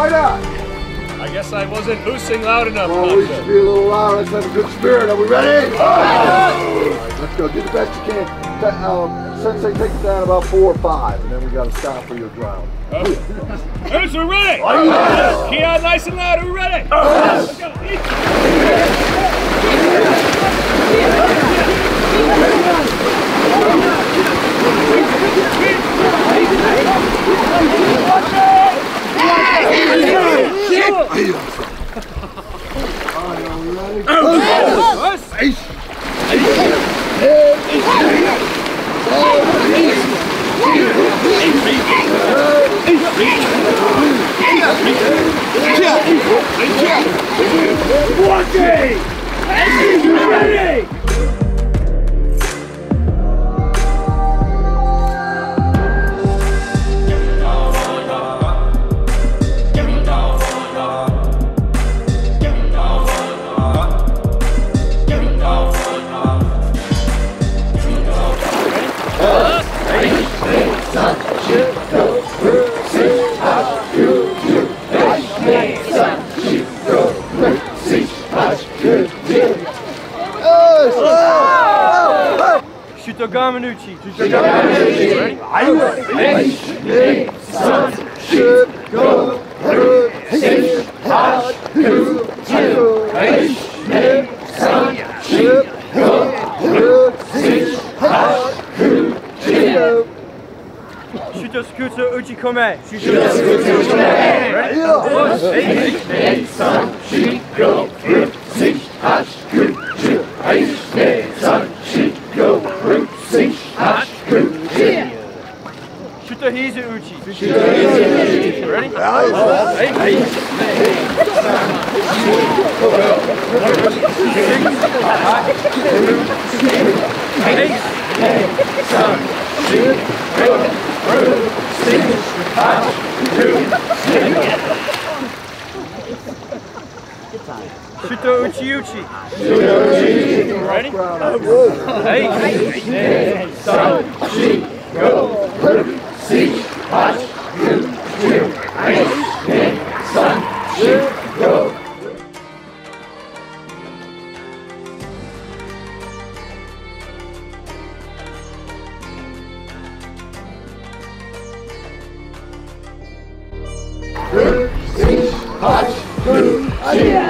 Why not? I guess I wasn't boosting loud enough. Well, we should be a little louder. Let's have a good spirit. Are we ready? Oh! All right, let's go. Do the best you can. Um, they take it down about four or five, and then we got to stop for your drown. Uh, okay. Here's we're ready. Key out nice and loud. Are we ready? Oh. Let's go. heel from. Alright, are we ready? Oh, yes. Ace! Ace! Ace! Ace! Ace! Ace! Ace! Chutogamanucci. Chutogamanucci. Rechts, links, zand, shoot, go, rug, go, rug, zit, haast, Uchikome. Uchikome. Shutahise Uchi. Shutahise Uchi. Ready? Hey, hey. Six, eight, seven, six, eight, six, eight, Shudo Uchiuchi. Shudo Uchiuchi. Ready? Hey. Hey. Son. She. Go. Her. See. Hot. You. You. Hey. Hey. Son. She. Go. Hot, blue, yeah.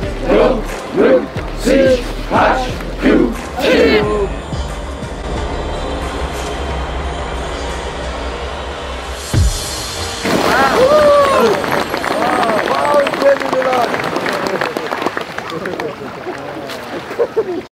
Wow, incredible!